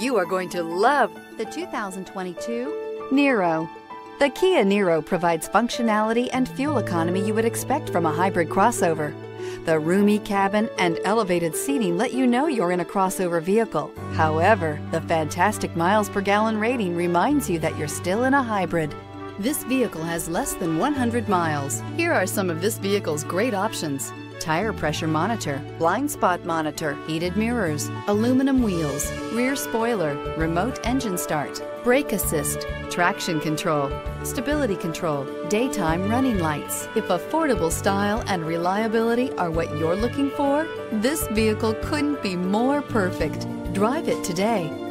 You are going to love the 2022 Niro. The Kia Niro provides functionality and fuel economy you would expect from a hybrid crossover. The roomy cabin and elevated seating let you know you're in a crossover vehicle. However, the fantastic miles per gallon rating reminds you that you're still in a hybrid. This vehicle has less than 100 miles. Here are some of this vehicle's great options. Tire pressure monitor, blind spot monitor, heated mirrors, aluminum wheels, rear spoiler, remote engine start, brake assist, traction control, stability control, daytime running lights. If affordable style and reliability are what you're looking for, this vehicle couldn't be more perfect. Drive it today.